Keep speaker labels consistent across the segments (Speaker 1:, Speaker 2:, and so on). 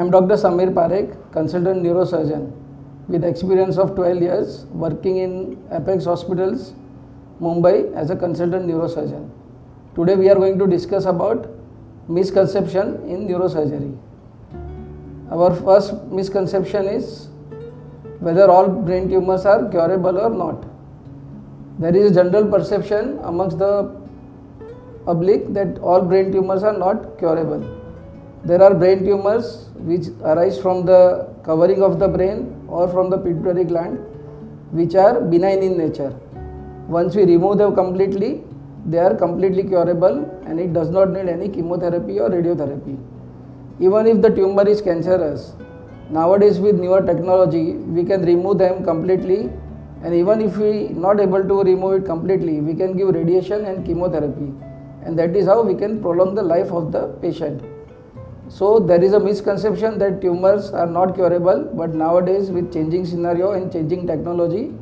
Speaker 1: am Dr. Samir Parikh, consultant neurosurgeon with experience of 12 years working in Apex Hospitals, Mumbai as a consultant neurosurgeon. Today we are going to discuss about misconception in neurosurgery. Our first misconception is whether all brain tumors are curable or not. There is a general perception amongst the public that all brain tumors are not curable. There are brain tumors which arise from the covering of the brain or from the pituitary gland which are benign in nature. Once we remove them completely, they are completely curable and it does not need any chemotherapy or radiotherapy. Even if the tumor is cancerous, nowadays with newer technology, we can remove them completely and even if we are not able to remove it completely, we can give radiation and chemotherapy and that is how we can prolong the life of the patient. So there is a misconception that tumors are not curable, but nowadays with changing scenario and changing technology,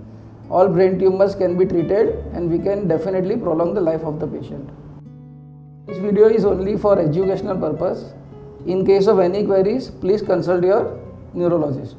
Speaker 1: all brain tumors can be treated and we can definitely prolong the life of the patient. This video is only for educational purpose. In case of any queries, please consult your neurologist.